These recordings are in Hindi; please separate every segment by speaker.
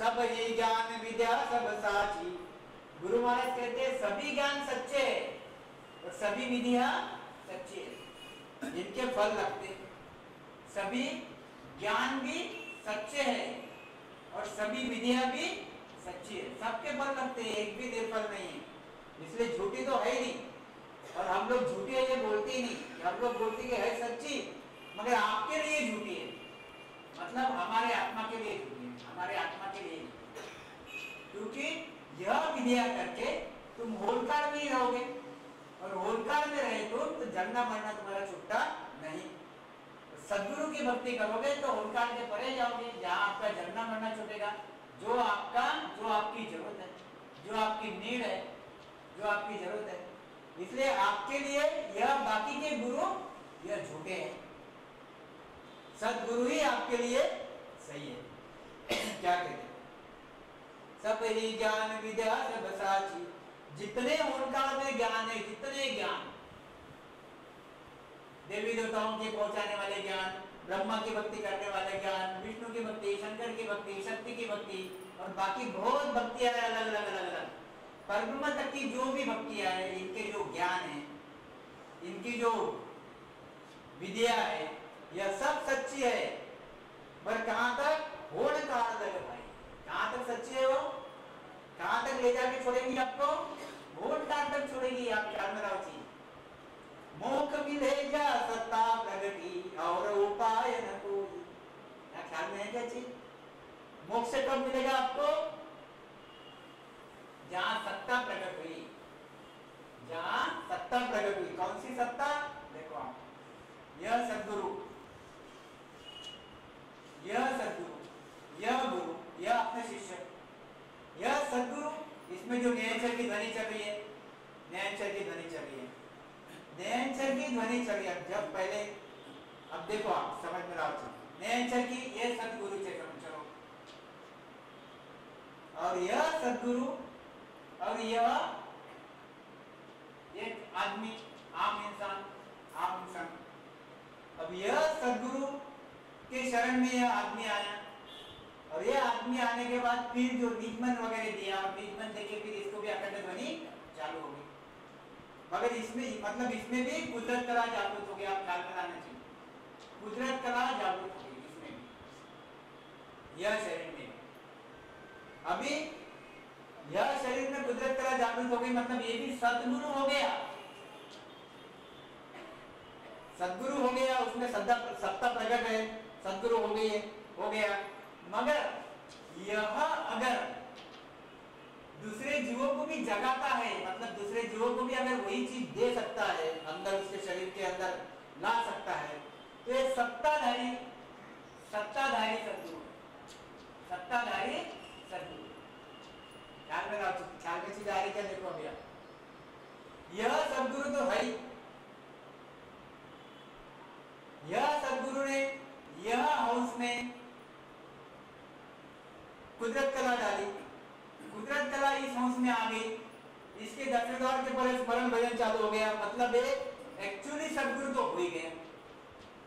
Speaker 1: सब ये ज्ञान विद्या, सब साची। गुरु महाराज कहते हैं, सभी ज्ञान सच्चे है और सभी विधिया सच्ची है। इनके फल लगते सभी ज्ञान भी सच्चे हैं और सभी विधिया भी सच्ची है। सबके फल लगते हैं, एक भी निर्फल नहीं है। इसलिए झूठी तो है नहीं। और हम लोग झूठी है, ये बोलते ही नहीं। हम लोग बोलते कि है सच्ची, मगर आपके लिए झूठी है। मतलब हमारे आत्मा के लिए झूठी हमारे आत्मा के लिए। क्योंकि यह विधिया करके तुम होलकार में ही रहोगे। और होलकार में रहे तो, तो जन्ना मरना तुम्हारा छुट्टा नहीं। सदगुरु की भक्ति करोगे तो होलकार के परे जाओगे जहाँ आपका जन्ना मरना छूटेगा। जो आपका जो आपकी ज़रूरत है जो आपकी नीड है जो आपकी ज़रूरत है। इसलिए आपके लिए यह बाकी के गुरु यह झूठे हैं। सदगुरु ही आपके लिए सही है। क्या कहते सब ज्ञान विद्या सब साची। जितने ओंकार में ज्ञान है, जितने ज्ञान। देवी देवताओं के पहुँचाने वाले ज्ञान, ब्रह्मा की भक्ति करने वाले ज्ञान, विष्णु की भक्ति, शंकर की भक्ति, शक्ति की भक्ति और बाकी बहुत भक्तियाँ है अलग अलग अलग अलग परब्रह्म तक की जो भी भक्तियाँ है, इनके जो ज्ञान है, इनकी जो विद्या है, यह सब सच्ची है। पर कहाँ तक? होड़ काल तक भाई कहाँ तक सच्ची है वो? कहाँ तक ले जाके छोड़ेगी आपको? होड़ काल तक छोड़ेगी आप ख्याल में रहो चीज़ मोख मिले जा सत्ता प्रगति, और उपाय न कोई। क्या ख्याल में है क्या चीज़ मोक्ष कब मिलेगा आपको? जहाँ सत्ता प्रकट हुई। जहाँ सत्ता प्रकट हुई। कौन सी सत्ता? देखो आप। यह सदगुरु। यह सदगुरु। यह गुरु, यह अपने शिष्य। यह सदगुरु, इसमें जो न्यायचर की ध्वनि चल रही है न्यायचर की ध्वनि चल रही है। नयनचर की ध्वनि चली अब जब पहले, अब देखो आप, समझ में रहो नयनचर की, ये सदगुरु से चलो। और यह सदगुरु, और यह एक आदमी, आम इंसान आम इंसान। अब यह सदगुरु के शरण में यह आदमी आया। और यह आदमी आने के बाद फिर जो निजमन वगैरह दिया, और निजमन देके फिर इसको भी अखंड ध्वनि चालू हो गई मगर इसमें मतलब इसमें भी कुदरत कला जागृत हो गया, आप ख्याल लाना चाहिए। कुदरत कला जागृत हो गई इसमें यह शरीर में। अभी यह शरीर में कुदरत कला जागृत हो गई मतलब ये भी सदगुरु हो गया। सदगुरु हो गया, उसमें सत्ता सत्ता प्रकट है, सदगुरु हो गई है हो गया। मगर यह अगर दूसरे जीवों को भी जगाता है मतलब दूसरे जीवों को भी अगर वही चीज़ दे सकता है, अंदर उसके शरीर के अंदर ला सकता है तो ये सत्ताधारी सत्ताधारी सदगुरु सत्ताधारी सदगुरु ख्याल में रहो ख्याल में चीज़ आ रही क्या देखो भैया यह सदगुरु तो है यह सदगुरु ने, यह हाउस में कुदरत कला डाली। कुदरत कला इस हंस में आ गई। इसके दक्षिणद्वार के पर स्मरण भजन चालू हो गया। मतलब एक एक्चुअली सदगुरु तो हो ही गया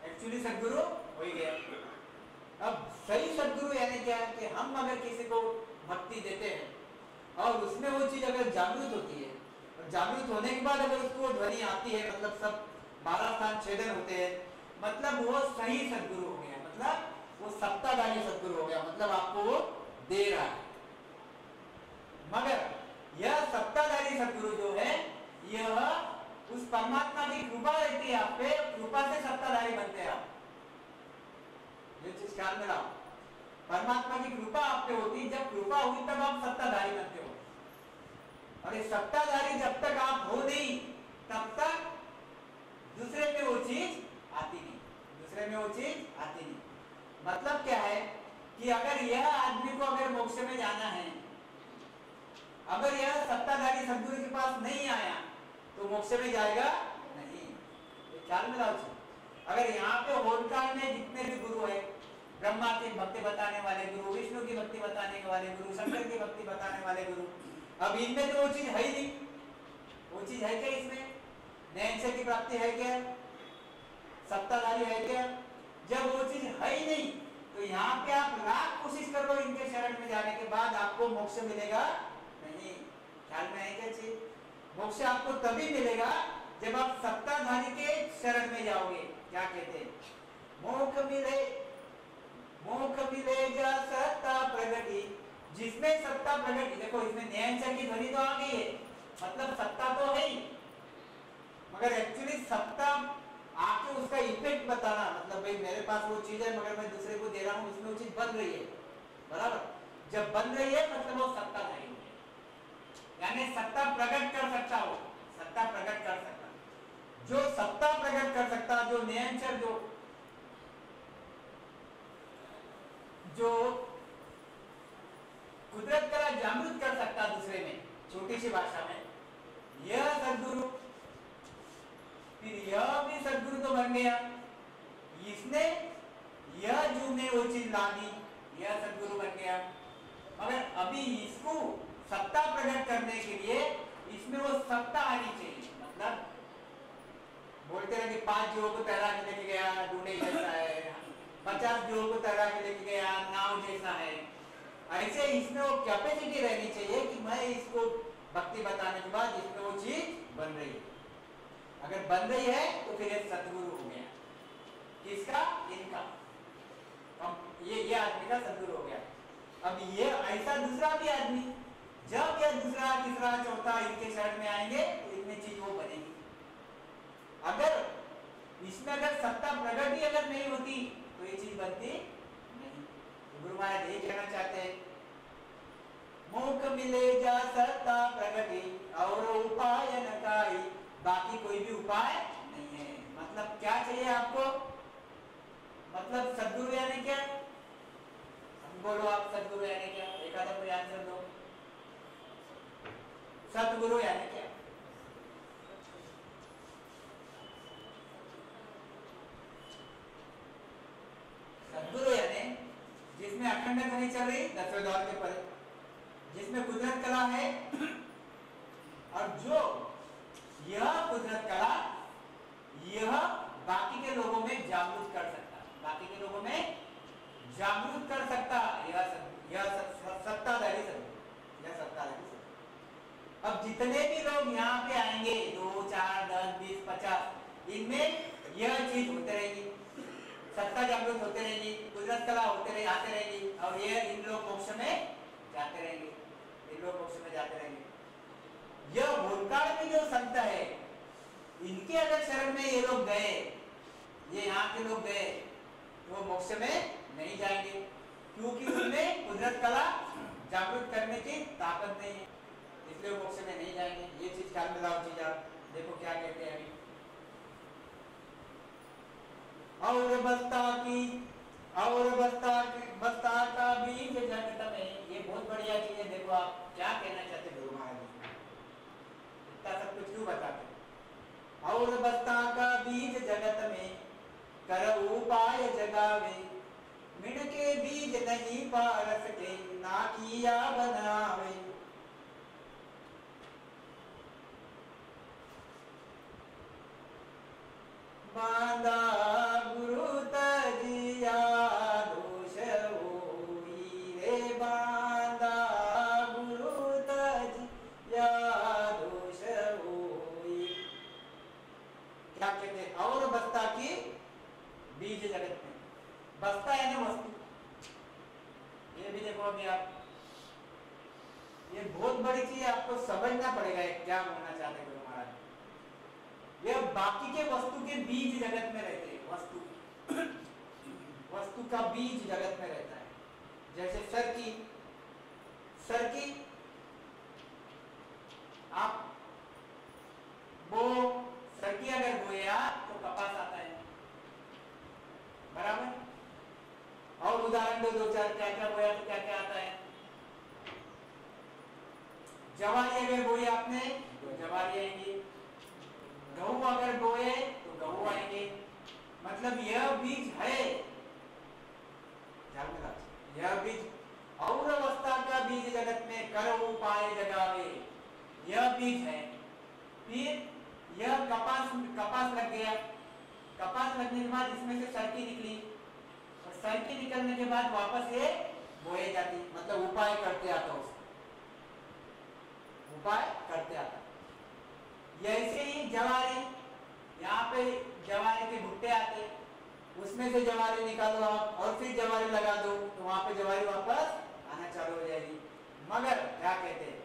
Speaker 1: एक्चुअली सदगुरु हो ही गया अब सही सदगुरु यानी क्या है कि हम अगर किसी को भक्ति देते हैं और उसमें वो चीज़ अगर जागृत होती है, और जागृत होने के बाद अगर उसको ध्वनि आती है मतलब सब बारह स्थान छेदन होते हैं मतलब वो सही सदगुरु हो गया। मतलब वो सत्ताधारी सदगुरु हो गया। मतलब आपको वो दे रहा है। मगर यह सत्ताधारी सदगुरु जो है, यह उस परमात्मा की कृपा रहती है, आप पे कृपा से सत्ताधारी बनते हैं आप। ये चीज़ ख्याल में लाओ। परमात्मा की कृपा आप पे होती जब कृपा हुई तब आप सत्ताधारी बनते हो। और ये सत्ताधारी जब तक आप हो नहीं, तब तक दूसरे में वो चीज़ आती नहीं। दूसरे में वो चीज़ आती नहीं। मतलब क्या है? कि अगर यह आदमी को अगर मोक्ष में जाना है, अगर यह सत्ताधारी सदगुरु के पास नहीं आया तो मोक्ष में जाएगा नहीं। ख्याल में लाओ अगर यहाँ पे होलकार में जितने भी गुरु है, ब्रह्मा की भक्ति बताने वाले गुरु, विष्णु की भक्ति बताने वाले गुरु, शंकर की भक्ति बताने वाले गुरु, अब इनमें तो वो चीज़ है ही नहीं। वो चीज़ है क्या इसमें? की प्राप्ति है क्या? सत्ताधारी है क्या? जब वो चीज़ है ही नहीं तो यहाँ पे आप लाख कोशिश कर लो इनके शरण में जाने के बाद आपको मोक्ष मिलेगा। नहीं, ख्याल में क्या चीज़? मोक्ष आपको तभी मिलेगा जब आप सत्ताधारी के शरण में जाओगे। क्या कहते हैं? मोक्ष मिले मोक्ष मिले जा सत्ता प्रगति। जिसमें सत्ता प्रगति, देखो इसमें न्याय की ध्वनि तो आ गई है। मतलब सत्ता तो है ही। मगर एक्चुअली सत्ता आके उसका इफ़ेक्ट बताना मतलब भाई मेरे पास वो चीज़ है, मगर मैं दूसरे को दे रहा हूँ, उसमें वो चीज़ बन रही है। बराबर? जब बन रही है मतलब वो सत्ता नहीं यानी सत्ता प्रकट कर सकता हो, सत्ता प्रकट कर सकता। जो सत्ता प्रकट कर सकता, जो नियंत्रण, जो जो कुदरत का जागृत कर सकता दूसरे में, छोटी सी भाषा में, यह सदगुरु फिर यह भी सदगुरु तो बन गया। इसने यह जो ने वो चीज़ ला दी, यह सदगुरु बन गया। मगर अभी इसको सत्ता प्रकट करने के लिए इसमें वो सत्ता आनी चाहिए। मतलब बोलते रहे कि पाँच जो को तैरा के लेके गया डूडे जैसा है। पचास जो को तैरा के लेके गया, नाव जैसा है। ऐसे इसमें वो कैपेसिटी रहनी चाहिए कि मैं इसको भक्ति बताने के बाद इसमें वो चीज़ बन रही है। अगर बन रही है तो फिर ये सदगुरु हो गया। किसका? इनका। ये ये आदमी का सदगुरु हो गया। अब ये, ऐसा दूसरा भी आदमी, जब यह दूसरा, तीसरा, चौथा इनके शरण में आएँगे तो इनमें चीज़ वो बनेगी। अगर इसमें अगर सत्ता प्रगति अगर नहीं होती तो ये चीज़ बनती नहीं। तो गुरु महाराज यही कहना चाहते हैं, मुख मिले जा सत्ता प्रगति, और उपाय नकाई बाकी कोई भी उपाय नहीं है। मतलब क्या चाहिए आपको? मतलब सदगुरु यानी क्या? बोलो आप सदगुरु यानी क्या? एक आधा कोई आंसर दो। सदगुरु यानी क्या? सदगुरु यानी जिसमें अखंड नहीं चल रही, दसवें दौर के पर, जिसमें कुदरत कला है, और जो यह कुदरत कला यह बाकी के लोगों में जागरूक कर सकता बाकी के लोगों में जागरूक कर सकता यह यह सत्ताधारी सब यह सत्ताधारी अब जितने भी लोग यहाँ पे आएँगे, दो, चार, दस, बीस, पचास, इनमें यह चीज़ होते रहेगी। सत्ता जागरूक होते रहेगी, कुदरत कला होते रहे, आते रहेगी, और ये इन लोग मोक्ष में जाते रहेंगे। इन लोग मोक्ष में जाते रहेंगे। यह भूतकाल में जो संत है, इनके अगर शरण में ये लोग गए, ये यहाँ के लोग गए तो वो मोक्ष में नहीं जाएँगे, क्योंकि उनमें कुदरत कला जागृत करने की ताकत नहीं है। इसलिए मोक्ष में नहीं जाएँगे। ये चीज़ ख्याल में लाओ चीज़ आप। देखो क्या कहते हैं अभी। और बस्ता की, और बस्ता बस्ता का बीज जगत में। ये बहुत बढ़िया चीज़ है, देखो आप क्या कहना चाहते हैं गुरु महाराज इतना सब कुछ क्यों बताते और बस्ता का बीज जगत में, कर उपाय जगावे। मिण के बीज नहीं पारस के ना किया बनावे बांधा गुरु तजिया दोष होई रे बांधा गुरु तजिया क्या कहते हैं और बस्ता की बीज जगत में बस्ता यानी वस्तु ये भी देखो अभी आप ये बहुत बड़ी चीज़ आपको समझना पड़ेगा क्या होना चाहते हैं महाराज ये बाकी के वस्तु के बीज जगत में रहते हैं वस्तु वस्तु का बीज जगत में रहता है जैसे सर की सर की आप वो सरकी अगर बोया तो कपास आता है बराबर और उदाहरण दो दो चार क्या क्या बोया तो क्या क्या आता है? जवारी अगर बोए आपने तो जवारी आएँगी। गहू अगर बोए तो गहू आएँगे। मतलब यह बीज है। यह बीज और अवस्था का बीज जगत में कर उपाय जगावे। यह बीज है। फिर यह कपास कपास लग गया। कपास लगने के बाद इसमें से सरकी निकली। और के निकलने के बाद वापस ये बोए जाती मतलब उपाय करते आता उसको। उपाय करते आता। ऐसे ही जवारी, यहाँ पे जवारी के भुट्टे आते, उसमें से जवारी निकालो आप, और फिर जवारी लगा दो तो वहाँ पे जवारी वापस आना चालू हो जाएगी। मगर, क्या कहते हैं?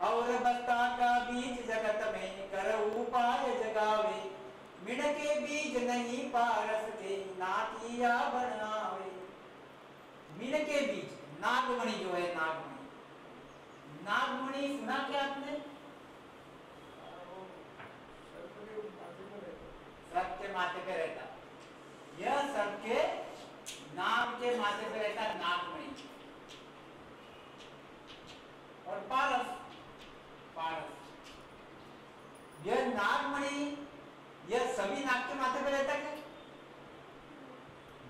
Speaker 1: और बता का बीज जगत में कर उपाय जगावे। मिण के बीज नहीं पारस के नातिया बनावे मिण के बीज नागमणि जो है नागमणि नागमणि सुना क्या आपने सबके माथे पे रहता यह सबके नाम के माथे पे रहता नागमणि और पारस पारस यह नागमणि यह सभी नाक के माथे पे रहता क्या?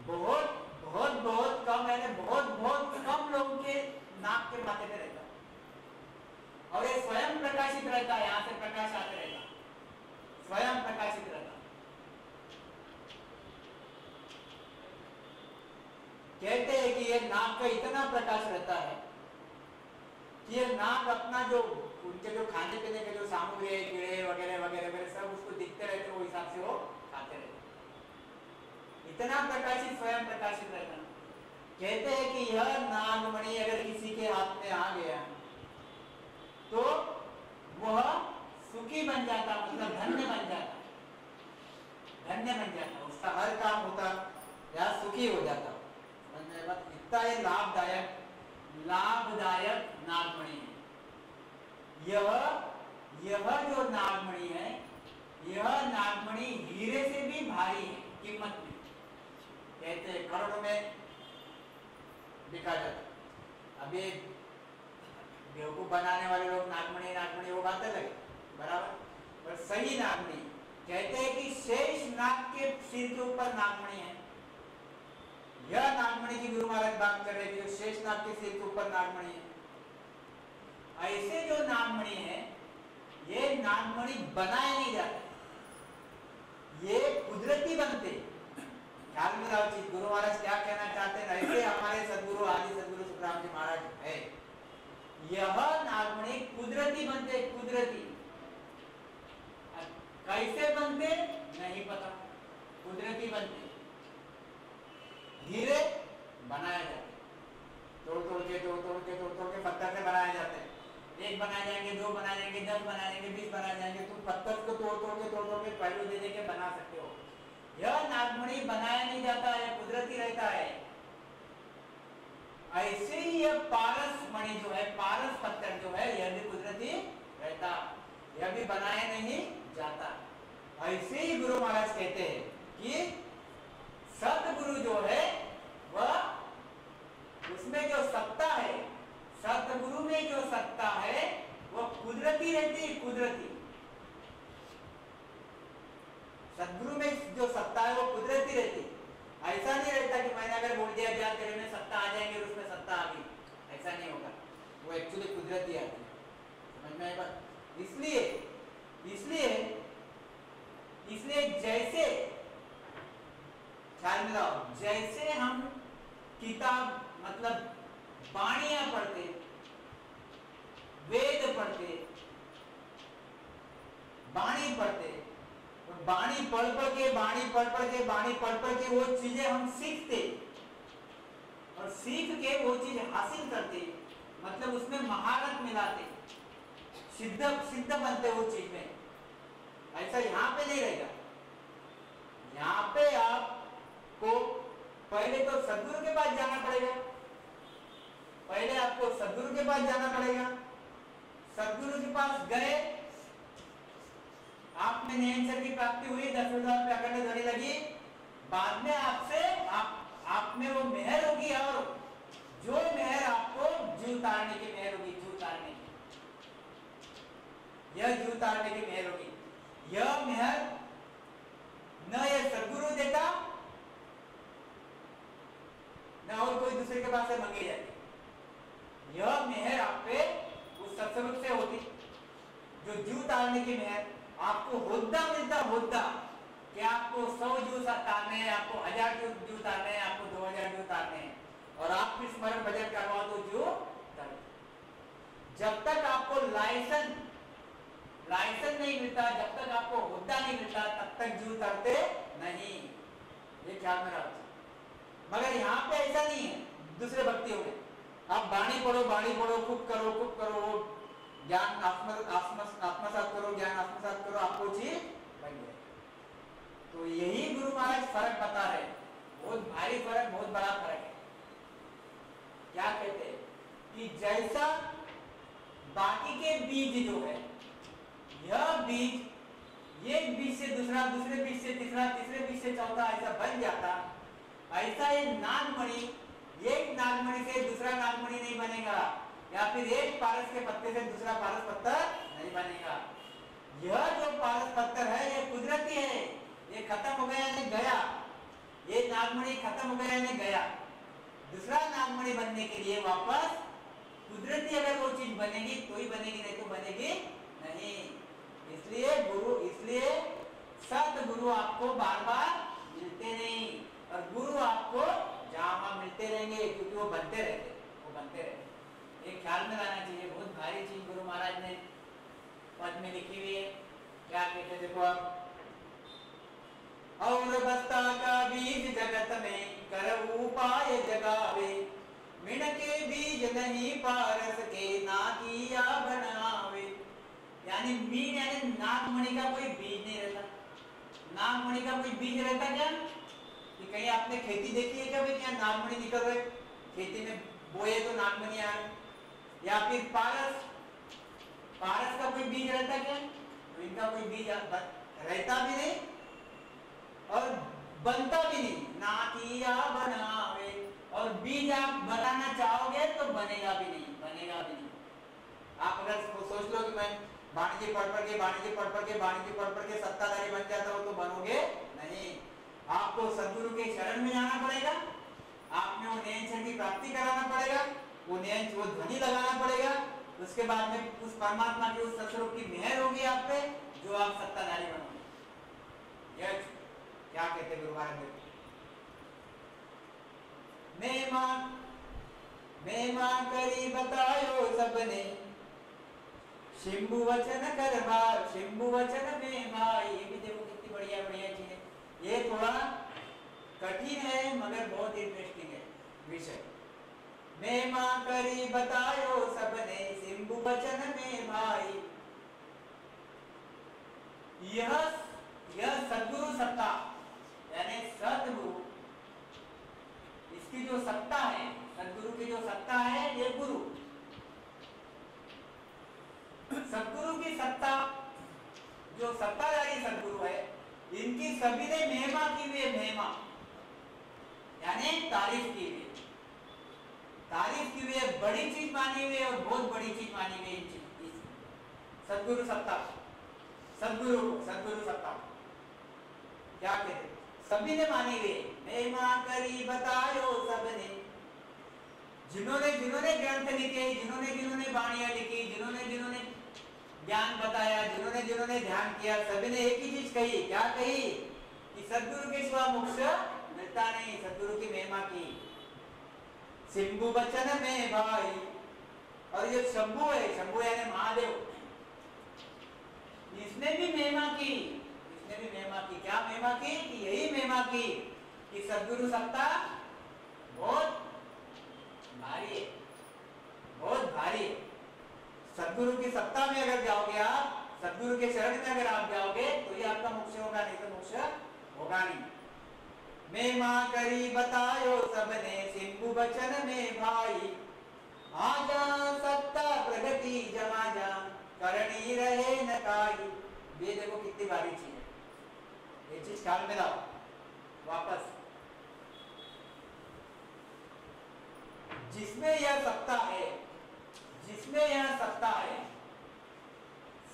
Speaker 1: बहुत बहुत बहुत कम है बहुत बहुत कम लोगों के नाक के माथे पे रहता और ये स्वयं प्रकाशित रहता है, यहाँ से प्रकाश आते रहता स्वयं प्रकाशित रहता कहते हैं कि ये नाक का इतना प्रकाश रहता है कि ये नाक अपना जो उनके जो खाने पीने के जो सामग्री है, कीड़े वगैरह वगैरह वगैरह, सब उसको दिखते रहते वो हिसाब से वो खाते रहते इतना प्रकाशित, स्वयं प्रकाशित रहता कहते हैं कि यह नागमणि अगर किसी के हाथ में आ गया तो वह सुखी बन जाता मतलब धन्य बन जाता। धन्य बन जाता, उसका हर काम होता, या सुखी हो जाता। इतना ये लाभदायक लाभदायक नागमणि है। यह यह जो नागमणि है, यह नागमणि हीरे से भी भारी है, कीमत में। कहते हैं में बिका जाता अभी बेवकूफ़ बनाने वाले लोग नागमणि नागमणि, वो बातें लगे बराबर? पर सही नागमणि, कहते हैं कि शेष नाग के सिर के ऊपर नागमणि है। यह नागमणि की गुरु महाराज बात कर रहे थे शेष नाग के सिर के ऊपर नागमणि है। ऐसे जो नागमणि है, ये नागमणि बनाए नहीं जाते। ये कुदरती बनते। ख्याल में रहो चीज़ गुरु महाराज क्या कहना चाहते हैं? ऐसे हमारे सदगुरु, आदि सदगुरु सुखराम जी महाराज है। यह नागमणि कुदरती बनते, कुदरती। कैसे बनते? नहीं पता। कुदरती बनते। धीरे बनाए जाते। तोड़ तोड़ के तोड़ तोड़ के तोड़ तोड़ के, पत्थर से जाते एक बनाए जाएँगे, दो बनाए जाएँगे, दस बनाए जाएँगे, बीस बनाए जाएँगे, तुम पत्थर को तोड़ तोड़ के, तोड़ तोड़ के पहलू दे दे के बना सकते हो। यह नागमणि बनाया नहीं जाता है, कुदरती रहता है। ऐसे ही यह पारस मणि जो है, पारस पत्थर जो है, यह भी कुदरती रहता। यह भी बनाया नहीं जाता। ऐसे ही गुरु महाराज कहते हैं कि सतगुरु जो है, वह उसमें जो सत्ता है सतगुरु में जो सत्ता है वह कुदरती रहती है, कुदरती। सदगुरु में जो सत्ता है, वो कुदरती रहती है। ऐसा नहीं रहता कि मैंने अगर बोल दिया जाए तेरे में सत्ता आ जाएँगे उसमें सत्ता आ गई। ऐसा नहीं होगा। वो एक्चुअली कुदरती आती है। समझ में आएगा इसलिए इसलिए इसलिए जैसे, ख्याल में लाओ, जैसे हम किताब मतलब बाणिया पढ़ते, वेद पढ़ते बाणी पढ़ते। बाणी पढ़ पढ़ के बाणी पढ़ पढ़ के बाणी पढ़ पढ़ के वो चीज़ें हम सीखते। और सीख के वो चीज़ हासिल करते मतलब उसमें महारत मिलाते। सिद्ध सिद्ध बनते वो चीज़ में। ऐसा यहाँ पे नहीं रहेगा। यहाँ पे आप को पहले तो सदगुरु के पास जाना पड़ेगा। पहले आपको सदगुरु के पास जाना पड़ेगा। सदगुरु के पास गए। आप में की प्राप्ति हुई, दस हज़ार पे अखंड ध्वनि लगी। बाद में आपसे, आप आप में वो मेहर होगी और जो मेहर आपको जीव तारने की मेहर होगी जीव तारने की। यह जीव तारने की मेहर होगी। यह मेहर न ये सदगुरु देता, न और कोई दूसरे के पास से मंगी जाती। यह मेहर आप पे उस सत्संग से होती। जो जू तारने की मेहर, आपको होद्दा मिलता, होद्दा। कि आपको सौ जूस उतारने हैं, आपको हज़ार जूस उतारने हैं, आपको दो हज़ार जूस उतारने हैं। और आप फिर स्मरण बजट करवा दो जो जब तक आपको लाइसेंस लाइसेंस नहीं मिलता, जब तक आपको हुद्दा नहीं मिलता, तब तक जू उतरते नहीं। ये ख्याल में रखो मगर यहाँ पे ऐसा नहीं है, दूसरे भक्तियों में। आप बाणी पढ़ो बाणी पढ़ो, खूब करो खूब करो, ज्ञान आत्मसात करो, ज्ञान आत्मसात करो, आपको चीज़ तो यही गुरु महाराज फ़र्क बता रहे बहुत भारी फ़र्क, बहुत बड़ा फ़र्क है। क्या कहते हैं? कि जैसा बाकी के बीज जो है, यह बीज एक बीज से दूसरा, दूसरे बीज से तीसरा, तीसरे बीज से चौथा ऐसा बन जाता, ऐसा ये नागमणि एक नागमणि से दूसरा नागमणि नहीं बनेगा, या फिर एक पारस के पत्ते से दूसरा पारस पत्थर नहीं बनेगा। यह जो पारस पत्थर है, ये कुदरती है, ये खत्म हो गया नहीं गया। ये नागमणि खत्म हो गया नहीं गया। दूसरा नागमणि बनने के लिए वापस कुदरती अगर वो चीज़ बनेगी तो ही बनेगी नहीं तो बनेगी नहीं। इसलिए गुरु, इसलिए सत गुरु आपको बार बार मिलते नहीं, और गुरु आपको जहाँ मिलते रहेंगे, क्योंकि वो बनते रहते वो बनते रहते एक ख्याल में लाना चाहिए, बहुत भारी चीज़ गुरु महाराज ने पद में लिखी हुई है। क्या कहते देखो आप। और बस्ता का बीज जगत में कर उपाय जगावे। मिण के बीज नहीं पारस के ना किया बनावे। यानी मीन यानी नागमणि का कोई बीज नहीं रहता। नागमणि का कोई बीज रहता क्या? कहीं आपने खेती देखी है क्या भाई क्या नागमणि निकल रहे खेती में बोए तो नागमणि आ या फिर पारस? पारस का कोई बीज रहता क्या? तो इनका कोई बीज रहता भी नहीं और बनता भी नहीं। ना किया बनावे और बीज आप बनाना चाहोगे तो बनेगा भी नहीं, बनेगा भी नहीं। आप अगर सोच लो कि मैं वाणिज्य पढ़ पढ़ के, वाणिज्य पढ़ पढ़ के, वाणिज्य पढ़ पढ़ के सत्ताधारी बन जाता हो तो बनोगे नहीं। आपको सदगुरु के शरण में जाना पड़ेगा। आपने वो नयन क्षण की प्राप्ति कराना पड़ेगा। वो नयन, वो ध्वनि लगाना पड़ेगा। उसके बाद में उस परमात्मा के उस सत्स्वरूप की मेहर होगी आप पे, जो आप सत्ताधारी बनोगे। क्या कहते गुरु महाराज मैं? माँ मैं करी बतायो सबने। शिंबु वचन कर भाव, शिंबु वचन में भाई ये भी देखो कितनी बढ़िया बढ़िया चीज़ ये थोड़ा कठिन है, मगर बहुत इंटरेस्टिंग है विषय। मैं माँ करी बतायो सबने सिंबु बचन में भाई। यह यह सदगुरु सत्ता, यानी सदगुरु, इसकी जो सत्ता है, सदगुरु की जो सत्ता है, ये गुरु। सदगुरु की सत्ता, जो सत्ताधारी सदगुरु है इनकी सभी ने मेहमा की हुई है, मेहमा। यानी तारीफ़ की हुई तारीफ़ की हुई है, बड़ी चीज़ मानी हुई है और बहुत बड़ी चीज़ मानी हुई है सदगुरु सत्ता। सदगुरु सदगुरु सत्ता। क्या कहते सभी ने मानी हुई मेहमा करी बतायो सबने। जिन्होंने जिन्होंने ग्रंथ लिखे, जिन्होंने जिन्होंने बाणिया लिखी, जिन्होंने जिन्होंने ज्ञान बताया, जिन्होंने जिन्होंने ध्यान किया सभी ने एक ही चीज़ कही, क्या कही? कि सदगुरु के सिवा मोक्ष मिलता नहीं, सदगुरु की महिमा की। सिंबु बचन में भाई, और ये शंभु है, शंभु यानी महादेव। इसने भी महिमा की इसने भी महिमा की, क्या महिमा की? कि यही महिमा की, कि सदगुरु सत्ता बहुत भारी है, बहुत भारी है। सदगुरु की सत्ता में अगर जाओगे आप, सदगुरु के शरण में अगर आप जाओगे तो ये आपका मोक्ष होगा, नहीं तो मोक्ष होगा नहीं। मैं माँ करी बतायो सबने सिंधु बचन में भाई। आजा सत्ता प्रगति जमा जा करनी रहे न काई। ये देखो कितनी बारी चीज़ है। ये चीज़ ख्याल में लाओ, वापस। जिसमें यह सत्ता है जिसमें यह सत्ता है,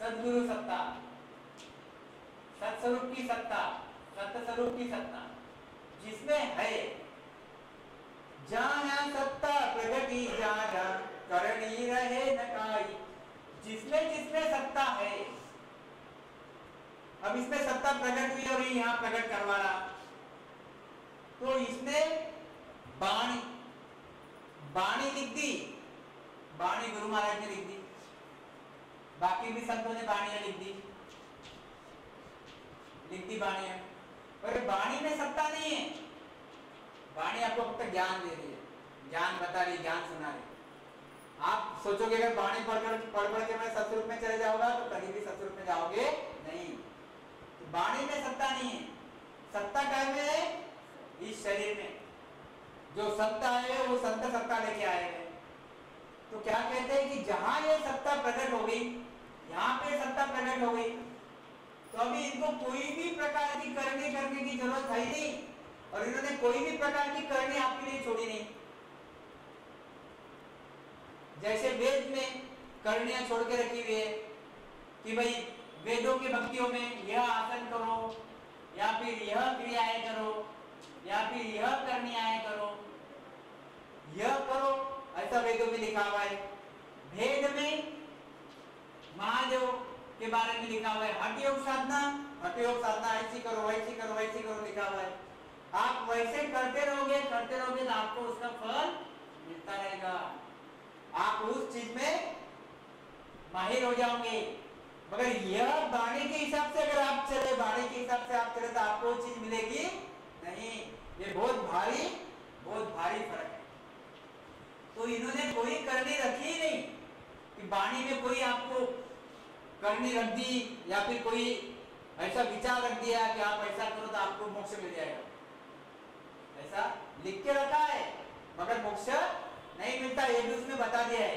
Speaker 1: सदगुरु सत्ता, सत्स्वरूप की सत्ता सत्स्वरूप की सत्ता, जिसमें है, जहाँ सत्ता प्रगति जाना करनी रहे नकाई जिसमें जिसमें सत्ता है। अब इसमें सत्ता प्रकट हुई और यहाँ प्रकट करवा रहा। तो इसने बाणी बाणी लिख दी। बाणी गुरु महाराज ने लिख दी। बाकी भी संतों ने बाणियाँ लिख दी। लिख दी बाणियाँ। पर बाणी में सत्ता नहीं है। बाणी आपको फक्त ज्ञान दे रही है। ज्ञान बता रही ज्ञान सुना रही आप सोचोगे, अगर बाणी पढ़कर पढ़ पढ़ के मैं सत्सुरूप में चले जाऊँगा तो कभी भी सत्सुरूप में जाओगे नहीं। तो बाणी में सत्ता नहीं है। सत्ता काय में है? इस शरीर में। जो सत्ता है वो संत सत्ता लेके आए हैं। तो क्या कहते हैं कि जहाँ ये सत्ता प्रकट हो गई, यहाँ पे सत्ता प्रकट हो गई। तो अभी इनको कोई भी प्रकार की करनी करने की ज़रूरत है नहीं, और इन्होंने कोई भी प्रकार की करनी आपके लिए छोड़ी नहीं। जैसे वेद में करणियाँ छोड़ के रखी हुई है कि भाई वेदों की भक्तियों में यह आसन करो, या फिर यह क्रियाएँ करो, या फिर यह करनियाएँ करो, यह करो। ऐसा वेदों में लिखा हुआ है? भेद में महादेव के बारे में लिखा हुआ है। हट योग साधना हट योग साधना, ऐसी करो, वैसी करो वैसी करो लिखा हुआ है। आप वैसे करते रहोगे करते रहोगे तो आपको उसका फल मिलता रहेगा। आप उस चीज़ में माहिर हो जाओगे। मगर यह बाणी के हिसाब से अगर आप चले, बाणी के हिसाब से आप चले तो आपको चीज़ मिलेगी नहीं। ये बहुत भारी बहुत भारी फ़र्क है। तो इन्होंने कोई करनी रखी ही नहीं कि बाणी में कोई आपको करनी रख दी या फिर कोई ऐसा विचार रख दिया कि आप ऐसा करो तो आपको मोक्ष मिल जाएगा। ऐसा लिख के रखा है, मगर मोक्ष नहीं मिलता। ये भी उसमें बता दिया है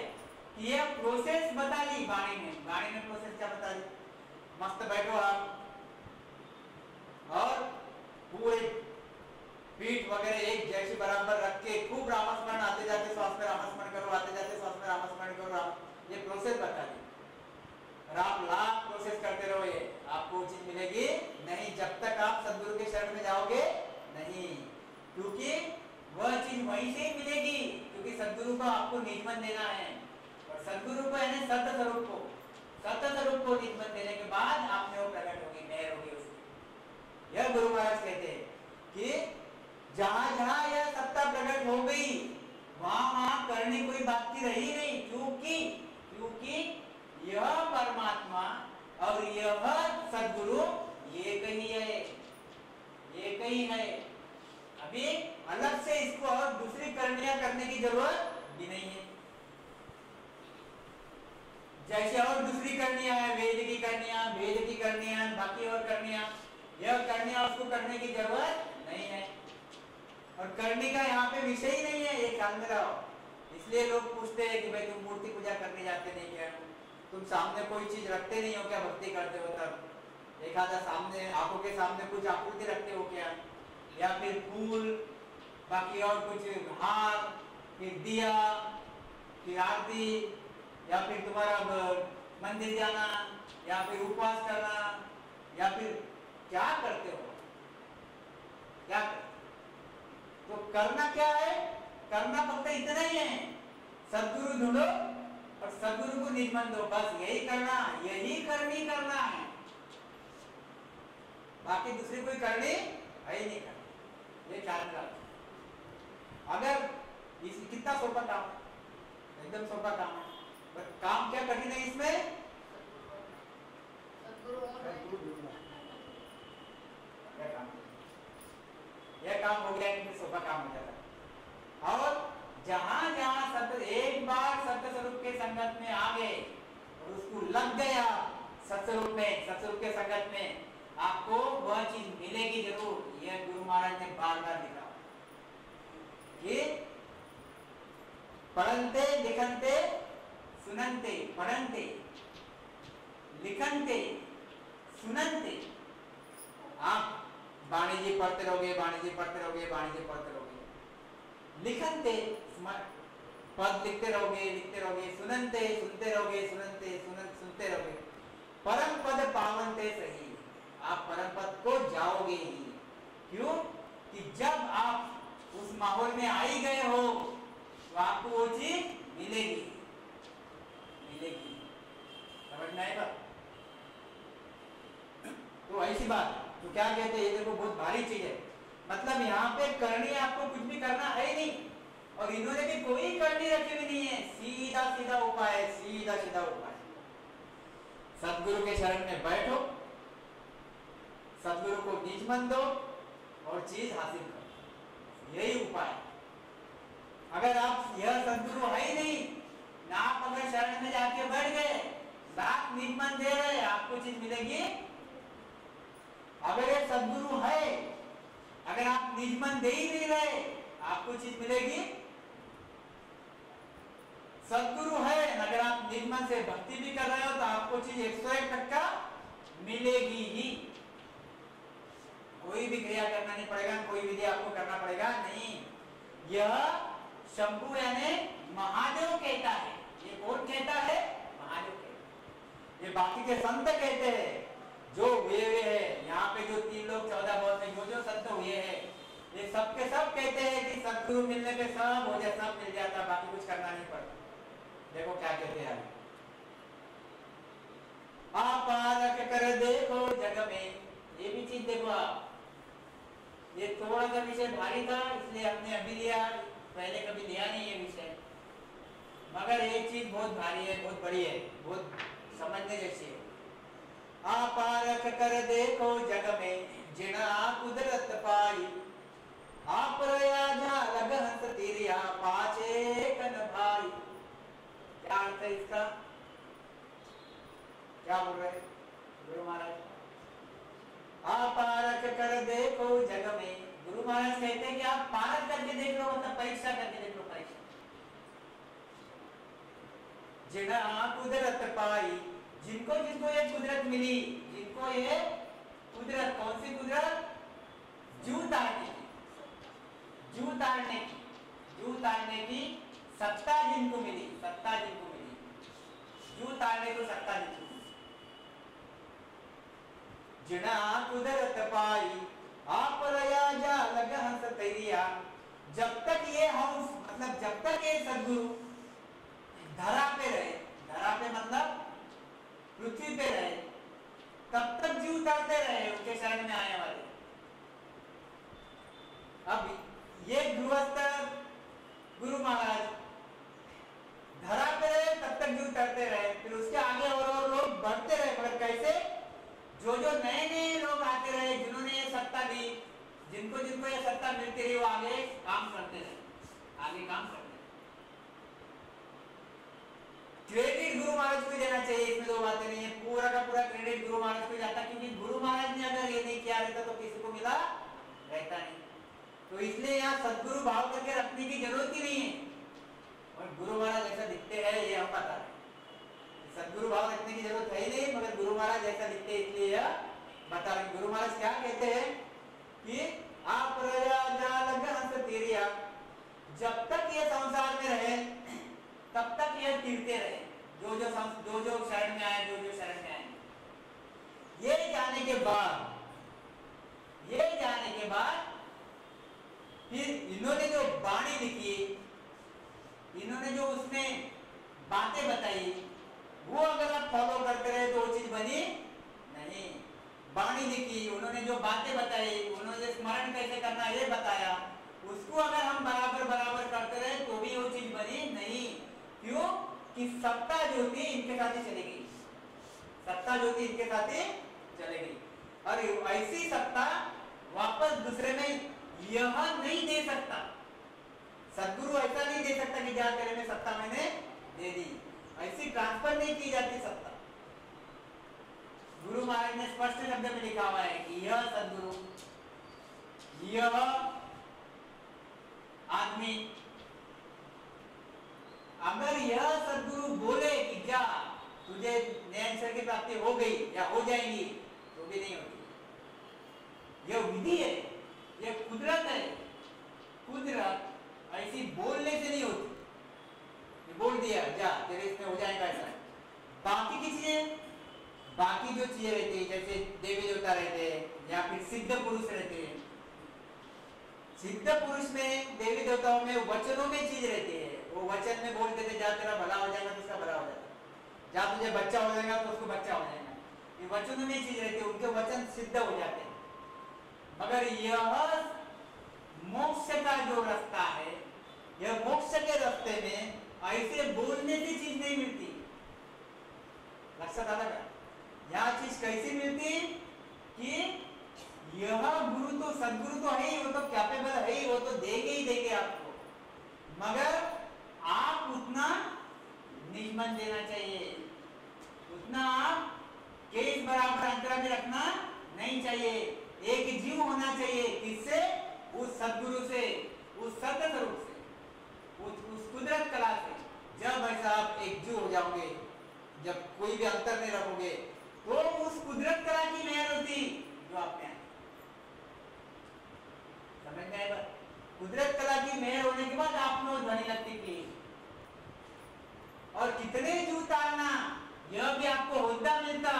Speaker 1: कि ये प्रोसेस बता दी बाणी में बाणी में प्रोसेस क्या बता दी? मस्त बैठो आप। और पूरे पीठ वगैरह एक जैसी बराबर रख के खूब रामस्मरण आते जाते, श्वास में रामस्मरण करो, आते जाते श्वास में रामस्मरण करो, राम। ये प्रोसेस बता दी। और आप लाख प्रोसेस करते रहो ये। आपको चीज़ मिलेगी नहीं। जब तक आप सदगुरु के शरण में जाओगे नहीं। क्योंकि वह चीज़ वहीं से मिलेगी, क्योंकि सदगुरु को आपको निजमन देना है। और सदगुरु को यानी सत्य स्वरूप को सत्य स्वरूप को निजमन देने के बाद आप में वो प्रकट होगी, मेहर होगी उसकी। यह गुरु महाराज कहते हैं कि जहाँ जहाँ यह सत्ता प्रकट हो गई, वहाँ वहाँ करने कोई बात की रही नहीं, क्योंकि क्योंकि यह परमात्मा और यह सदगुरु ये कही है ये कही है। अभी अलग से इसको और दूसरी करणियाँ करने की ज़रूरत भी नहीं है। जैसे और दूसरी करनियाँ है, वेद की करनियाँ, वेद की करनियाँ, बाकी और करनियाँ, यह करनियाँ उसको करने की ज़रूरत नहीं है। और करने का यहाँ पे विषय ही नहीं है, ये ख्याल में रहो। इसलिए लोग पूछते हैं कि भाई तुम मूर्ति पूजा करने जाते नहीं क्या? तुम सामने कोई चीज़ रखते नहीं हो क्या? भक्ति करते हो तब? एक आधा सामने, आँखों के सामने कुछ आपूर्ति रखते हो क्या? या फिर फूल, बाकी और कुछ हार, फिर दिया, फिर आरती, या फिर तुम्हारा मंदिर जाना, या फिर उपवास करना, या फिर क्या करते हो? क्या करते तो करना क्या है? करना फक्त इतना ही है। सदगुरु ढूंढो और सदगुरु को निजमन दो। बस यही करना यही करनी करना है। बाकी दूसरी कोई करनी है नहीं करनी। ये ख्याल रखो अगर इस कितना सोपा काम? है एकदम सोपा काम है। बट काम क्या कठिन है इसमें? यह काम हो गया कि सोफा काम हो जाता और जहाँ जहाँ सत्य एक बार सत्य स्वरूप के संगत में आ गए और उसको लग गया सत्स्वरूप में सत्स्वरूप के संगत में, आपको वह चीज़ मिलेगी ज़रूर। यह गुरु महाराज ने बार बार लिखा। कि पढ़ते लिखनते सुनते पढ़ते लिखनते सुनते आप वाणिज्य पढ़ते रहोगे वाणिज्य पढ़ते रहोगे वाणिज्य पढ़ते रहोगे। लिखनते पद लिखते रहोगे लिखते रहोगे सुनते सुनते रहोगे सुनते सुन सुनते रहोगे। परम पद पावनते सही। आप परम पद को जाओगे ही। क्यों? कि जब आप उस माहौल में आई गए हो तो आपको वो चीज़ मिलेगी। मिलेगी। समझ में आएगा तो ऐसी बात। तो क्या कहते हैं, ये देखो बहुत भारी चीज़ है। मतलब यहाँ पे करनी आपको कुछ भी करना है नहीं। और इन्होंने भी कोई करनी रखी हुई नहीं है। सीधा सीधा उपाय सीधा सीधा उपाय सदगुरु के शरण में बैठो सदगुरु को बीज मन दो और चीज़ हासिल करो। यही उपाय अगर आप, यह सदगुरु है ही नहीं ना आप अगर शरण में जाके बैठ गए बात निमन दे रहे आपको चीज़ मिलेगी अगर ये सदगुरु है, अगर आप निजमन दे ही नहीं रहे, आपको चीज़ मिलेगी? सदगुरु है, अगर आप निजमन से भक्ति भी कर रहे हो तो आपको चीज़ एक सौ एक टक्का मिलेगी ही। कोई भी क्रिया करना नहीं पड़ेगा, कोई विधि आपको करना पड़ेगा नहीं। यह शंभु यानी महादेव कहता है। ये कौन कहता है? महादेव कहता है। ये बाकी के संत कहते हैं। जो हुए हुए हैं, यहाँ पे जो तीन लोग चौदह बहुत जो जो संत हुए हैं, ये सब के सब कहते हैं कि सदगुरु मिलने पे सब हो जाए, सब मिल जाता, बाकी कुछ करना नहीं पड़ता। देखो क्या कहते हैं। आप रख कर देखो जग में, ये भी चीज़ देखो आप। ये थोड़ा सा विषय भारी था, इसलिए हमने अभी लिया, पहले कभी लिया नहीं ये विषय। मगर एक चीज़ बहुत भारी है, बहुत बड़ी है, बहुत समझने जैसी है। आप रख कर देखो जग में जिना कुदरत पाई। आप रया लग हंस तिरिया पाचे कन भाई। क्या अर्थ है इसका? क्या बोल रहे गुरु महाराज? आप पारक कर देखो जग में। गुरु महाराज कहते हैं कि आप पारक करके देख लो मतलब परीक्षा करके देख लो परीक्षा। जिना कुदरत पाई जिनको जिनको ये कुदरत मिली, जिनको ये कुदरत, कौन सी कुदरत? जू तारने की। जू तारने की। जू तारने की सत्ता जिनको मिली, सत्ता जिनको मिली। जू तारने को सत्ता जिनको जिना कुदरत पाई, आप रया जा लग हंस तैरिया जब तक ये हंस मतलब जब तक ये सदगुरु धरा पे रहे, धरा पे मतलब पृथ्वी पे रहे। तब तक जीव उतरते रहे उनके शरण में आने वाले। अब ये गृहस्थ गुरु महाराज धरा पे रहे, तब तक जीव उतरते रहे। फिर उसके आगे और और लोग बढ़ते रहे। मगर कैसे? जो जो नए नए लोग आते रहे, जिन्होंने ये सत्ता दी, जिनको जिनको ये सत्ता मिलती रही, वो आगे काम करते रहे। आगे काम करते क्रेडिट गुरु महाराज को देना चाहिए, इसमें दो बातें नहीं है। पूरा का पूरा क्रेडिट गुरु महाराज को जाता क्योंकि गुरु महाराज ने अगर ये नहीं किया रहता तो किसी को मिला रहता नहीं। तो इसलिए यहाँ सदगुरु भाव करके रखने की ज़रूरत ही नहीं है। और गुरु महाराज ऐसा दिखते हैं, ये हम बता रहे सदगुरु भाव रखने की ज़रूरत है ही नहीं, मगर गुरु महाराज ऐसा दिखते इसलिए यह बता रहे गुरु महाराज क्या कहते हैं कि, आप तेरिया, जब तक ये संसार में रहे तब तक ये तीरते रहे। जो जो जो जो शरण में आए, जो जो शरण में आए। ये जाने के बाद, ये जाने के बाद फिर इन्होंने जो बाणी लिखी, इन्होंने जो उसमें बातें बताई, वो अगर आप फॉलो करते रहे तो वो चीज़ बनी नहीं। बाणी लिखी, उन्होंने जो बातें बताई, उन्होंने स्मरण कैसे करना, ये बताया। उसको अगर हम बराबर बराबर करते रहे तो भी वो चीज़ बनी नहीं क्यों? कि सत्ता ज्योति इनके साथ ही चलेगी। सत्ता ज्योति इनके साथ ही चलेगी। और ऐसी सत्ता वापस दूसरे में यह नहीं दे सकता। सदगुरु ऐसा नहीं दे सकता कि जा तेरे में सत्ता मैंने दे दी। ऐसी ट्रांसफ़र नहीं की जाती सत्ता। गुरु महाराज ने स्पष्ट शब्द में लिखा हुआ है कि यह सदगुरु, यह आदमी अगर यह सदगुरु बोले कि जा तुझे नयन की प्राप्ति हो गई या हो जाएगी तो भी नहीं होती। यह विधि है, यह कुदरत है। कुदरत ऐसी बोलने से नहीं होती। बोल दिया, जा, तेरे इसमें हो जाएगा ऐसा। बाकी की चीज़ें, बाकी जो चीज़ें रहती है, जैसे देवी देवता रहते हैं, या फिर सिद्ध पुरुष रहते हैं। सिद्ध पुरुष में, देवी देवताओं में, वचनों में चीज़ रहती है। वो वचन में बोल देते जा तेरा भला हो जाएगा तो उसका भला हो जाएगा। जा तुझे बच्चा हो जाएगा तो उसको बच्चा हो जाएगा। ये वचन में चीज़ रहती है, उनके वचन सिद्ध हो जाते हैं। मगर यह मोक्ष का जो रास्ता है, यह मोक्ष के रास्ते में ऐसे बोलने से चीज़ नहीं मिलती। लक्षात आला का, यह चीज़ कैसी मिलती कि यह गुरु तो सदगुरु तो है ही, वो तो कैपेबल है ही, वो तो देंगे ही देंगे आपको। मगर आप उतना नियमन देना चाहिए। उतना आप केस बराबर अंतरा में रखना नहीं चाहिए। एक जीव होना चाहिए। किससे? उस सदगुरु से उस सत्य स्वरूप से उस, उस कुदरत कला से। जब ऐसा आप एक जीव हो जाओगे जब कोई भी अंतर नहीं रखोगे तो उस कुदरत कला की मेहर होती जो आप में समझ में कुदरत कला की मेहर होने के बाद आप में ध्वनि लगती प्लीज़ और कितने जू तारना यह भी आपको होद्दा मिलता।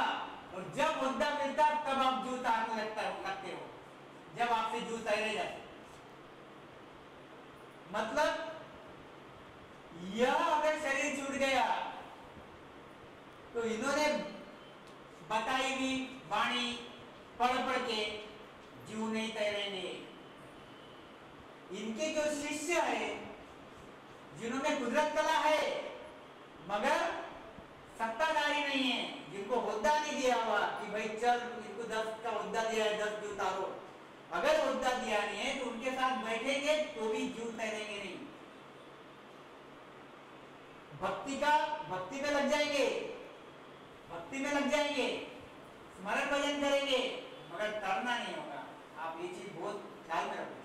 Speaker 1: और जब होद्दा मिलता, तब आप जू तारने लगता लगते हो। जब आपसे जू तैरे जाते मतलब यह अगर शरीर छूट गया तो इन्होंने बताई हुई वाणी पढ़ पढ़ के जीव नहीं तैरेंगे इनके जो शिष्य है, जिन्होंने कुदरत कला है मगर सत्ताधारी नहीं है। जिनको हुद्दा नहीं दिया हुआ कि भाई चल, इनको दस का हुद्दा दिया है, दस जू उतारो अगर हुद्दा दिया नहीं है तो उनके साथ बैठेंगे तो भी जू तैरेंगे नहीं। भक्ति का, भक्ति में लग जाएँगे। भक्ति में लग जाएँगे। स्मरण भजन करेंगे। मगर करना नहीं होगा। आप ये चीज़ बहुत ख्याल में रखो।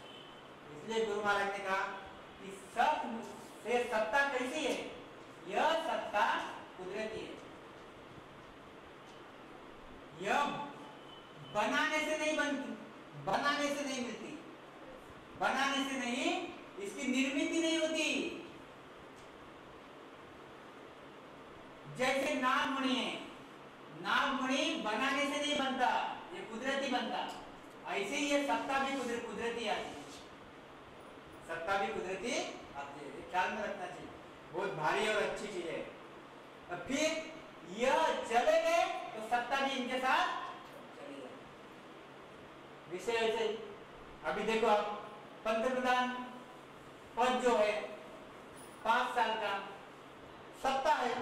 Speaker 1: इसलिए गुरु महाराज ने कहा कि सबसे सत्ता कैसी है? यह सत्ता कुदरती है। यह बनाने से नहीं बनती, बनाने से नहीं मिलती। बनाने से नहीं, इसकी निर्मित नहीं होती। जैसे नागमणि है नागमणि बनाने से नहीं बनता, ये कुदरती बनता। ऐसे ही ये सत्ता भी कुदरती आती है। सत्ता भी कुदरती आती है ख्याल में रखना चाहिए। बहुत भारी और अच्छी चीज़ है। और फिर यह चले गए तो सत्ता भी इनके साथ चली जाए विषय ऐसे अभी देखो आप पंत प्रधान पद जो है, पाँच साल का, सत्ता है।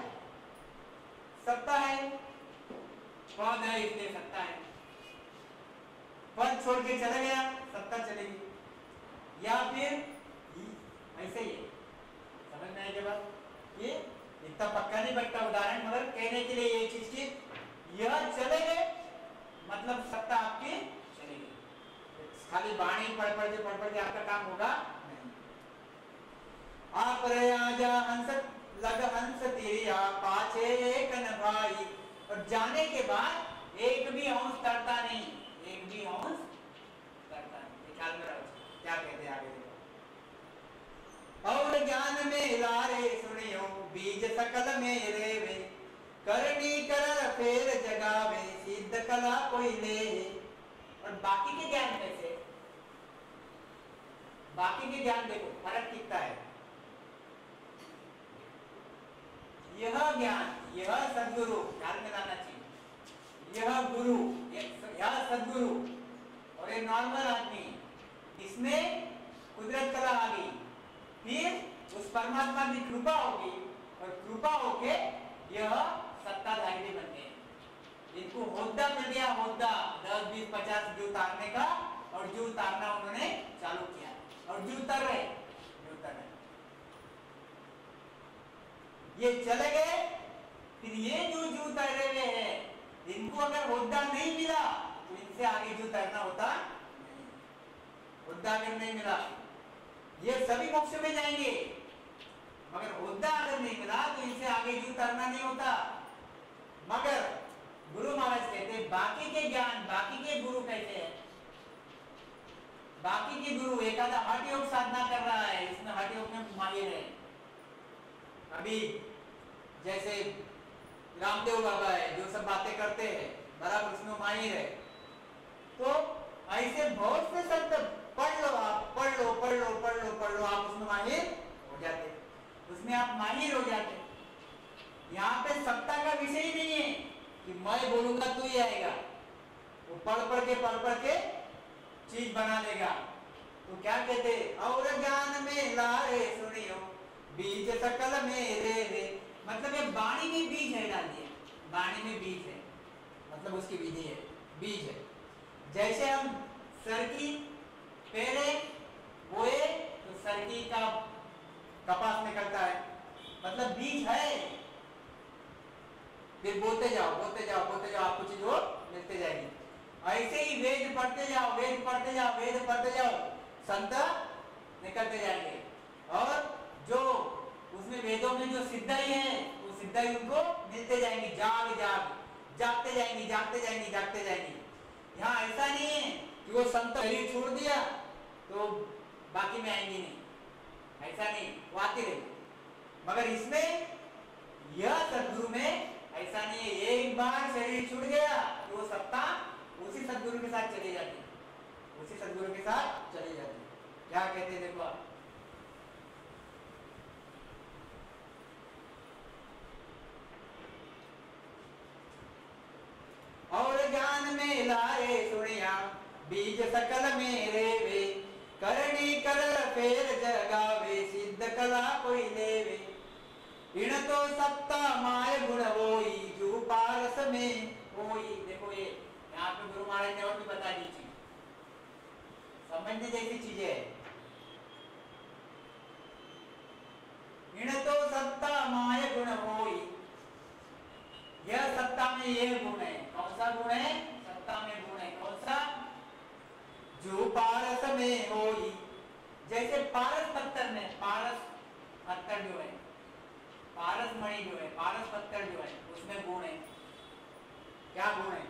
Speaker 1: सत्ता है पद है इसलिए सत्ता है। पद छोड़ के चला गया, सत्ता चलेगी या फिर ऐसे ही समझ में आएगी बात ये इतना पक्का नहीं बैठता उदाहरण, मगर कहने के लिए ये चीज़ की यह चले गए मतलब सत्ता आपकी चलेगी। खाली बाणी पढ़ पढ़ के पढ़ पढ़ के आपका काम होगा? आप राजा हंस, लग हंस तिरिया पाछे एक न भाई। और जाने के बाद एक भी अंश करता नहीं, एक भी अंश करता नहीं। ख्याल में रखो। क्या कहते हैं आगे? और ज्ञान में लारे सुनियो बीज सकल में रेवे। करनी कर फेर जगावे सिद्ध कला कोई ले और बाकी के ज्ञान कैसे बाकी के ज्ञान देखो फ़र्क कितना है? यह ज्ञान यह सदगुरु ध्यान में लाना चाहिए। यह गुरु यह सदगुरु और ये नॉर्मल आदमी इसमें कुदरत कला आ गई। फिर उस परमात्मा की कृपा होगी और कृपा होके यह सत्ताधारी बन गए इनको होद्दा मिल गया, होद्दा, दस, बीस, पचास जो उतारने का और जो उतारना उन्होंने चालू किया। और जो उतर रहे, जो उतर रहे। ये चले गए, फिर ये जो जो तैरे हुए हैं, इनको अगर होद्दा नहीं मिला तो इनसे आगे जो तैरना होता होद्दा अगर नहीं मिला ये सभी मोक्ष में जाएँगे। मगर होद्दा अगर नहीं मिला तो इनसे आगे जो तैरना नहीं होता। मगर गुरु महाराज कहते बाकी के ज्ञान, बाकी के गुरु कैसे हैं? बाकी के गुरु एक आधा हठ योग साधना कर रहा है, इसमें हठ योग में माहिर है। अभी जैसे रामदेव बाबा है, जो सब बातें करते हैं, बराबर उसमें माहिर है। तो ऐसे बहुत से संत पढ़ लो आप, पढ़ लो पढ़ लो पढ़ लो पढ़ लो, आप उसमें माहिर हो जाते उसमें आप माहिर हो जाते यहाँ पे सत्ता का विषय ही नहीं है कि मैं बोलूँगा तू ही आएगा। वो पढ़ पढ़ के, पढ़ पढ़ के चीज़ बना लेगा। तो क्या कहते और ज्ञान में लारे सुनियो, बीज सकल मेरे रे। मतलब ये बाणी में बीज है डाल दिया बाणी में बीज है। मतलब उसकी विधि है। बीज है। जैसे हम सरकी पहले बोए तो सरकी का कपास निकलता है। मतलब बीज है। फिर बोते जाओ बोते जाओ बोते जाओ, आपको चीज़ वो मिलते जाएगी। ऐसे ही वेद पढ़ते जाओ, वेद पढ़ते जाओ, वेद पढ़ते जाओ, संत निकलते जाएँगे। और जो उसमें वेदों में जो सिद्धाई है वो सिद्धाई उनको मिलते जाएँगे, जाग जाग। जागते जाएँगे जागते जाएँगे जागते जाएँगे। यहाँ ऐसा नहीं है कि वो संत छोड़ दिया तो बाकी में आएँगे नहीं। ऐसा नहीं, वो आते रहेंगे मगर इसमें यह सदगुरु में ऐसा नहीं है, एक बार शरीर छूट गया तो वो सत्ता उसी सदगुरु के साथ चली जाती है। उसी सदगुरु के साथ चली जाती है। क्या कहते हैं देखो आप? और ज्ञान में लाए सुनिया, बीज सकल मेरे वे करणी कर, फेर जगावे, सिद्ध कला कोई लेवे इण तो सत्ता माय गुण होई, जो पारस में होई। देखो ये यहाँ पे गुरु महाराज ने और भी बता दी चीज़। समझने जैसी चीज़ें है। इण तो सत्ता माय गुण होई। यह सत्ता में यह गुण है। कौन सा गुण है? सत्ता में गुण है। कौन सा? जो पारस में होई, जैसे पारस पत्थर में, पारस पत्थर जो है, पारस मणि जो है, पारस पत्थर जो है, उसमें गुण है। क्या गुण है?